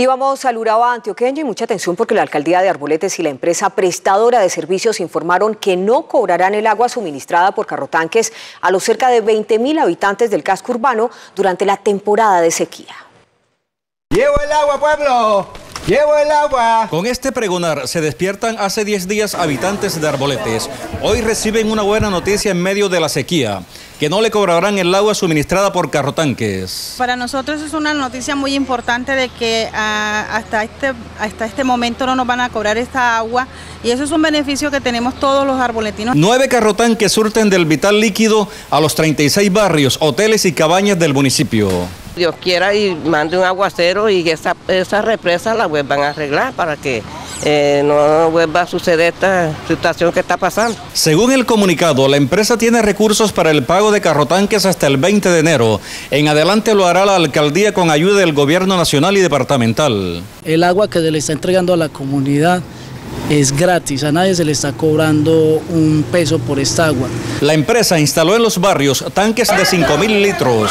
Y vamos al Urabá antioqueño y mucha atención porque la alcaldía de Arboletes y la empresa prestadora de servicios informaron que no cobrarán el agua suministrada por carrotanques a los cerca de 20 mil habitantes del casco urbano durante la temporada de sequía. ¡Llevo el agua, pueblo! ¡Llevo el agua! Con este pregonar se despiertan hace 10 días habitantes de Arboletes. Hoy reciben una buena noticia en medio de la sequía que no le cobrarán el agua suministrada por carrotanques. Para nosotros es una noticia muy importante de que ah, hasta, este, hasta este momento no nos van a cobrar esta agua y eso es un beneficio que tenemos todos los arboletinos. Nueve carrotanques surten del vital líquido a los 36 barrios, hoteles y cabañas del municipio. Dios quiera y mande un aguacero y esa, esa represa la vuelvan a arreglar para que eh, no vuelva a suceder esta situación que está pasando. Según el comunicado, la empresa tiene recursos para el pago de carrotanques hasta el 20 de enero. En adelante lo hará la alcaldía con ayuda del gobierno nacional y departamental. El agua que se le está entregando a la comunidad es gratis, a nadie se le está cobrando un peso por esta agua. La empresa instaló en los barrios tanques de 5 mil litros.